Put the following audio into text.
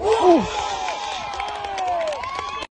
Uf.